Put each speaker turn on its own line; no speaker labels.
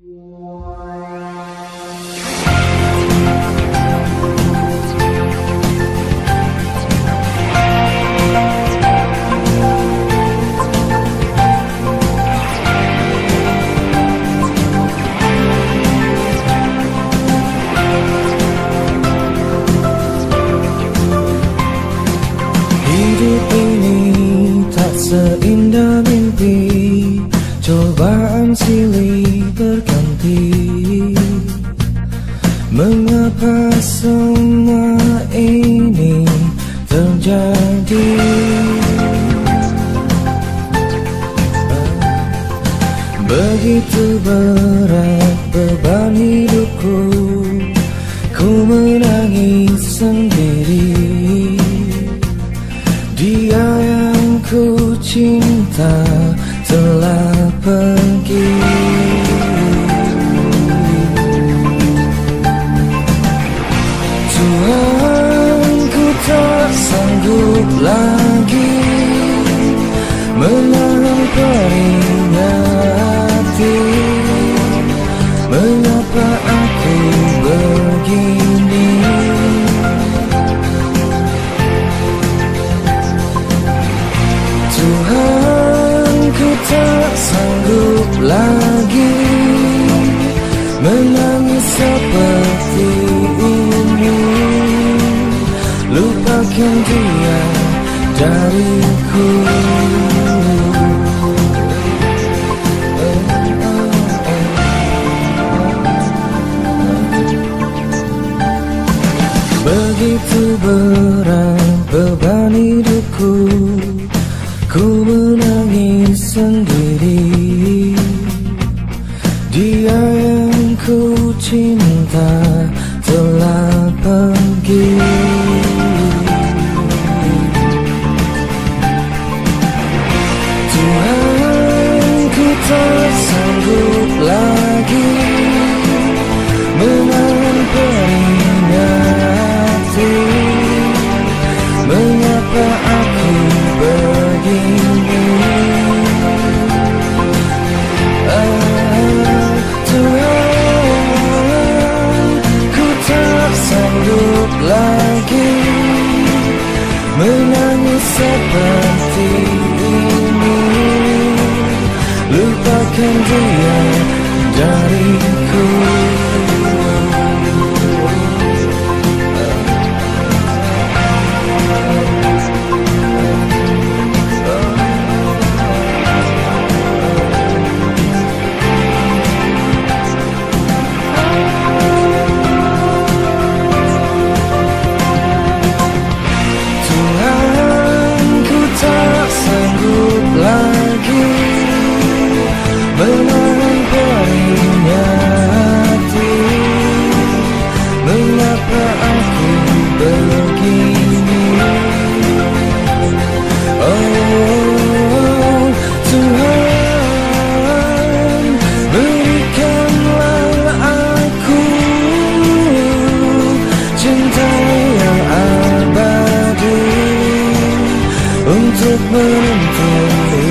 Hidup ini tak seindah mimpi. Cobaan silih berganti Begitu berat beban hidupku Ku menangis sendiri. Dia yang ku cinta telah pergi. Tuhan ku tak sanggup lagi Lupakan dia dariku Begitu berat beban hidupku Ku menangis sendiri sanggup lagi Menahan peringati Mengapa aku begini? Ah, Tuhan Ku tak sanggup lagi Menangis seperti moving from the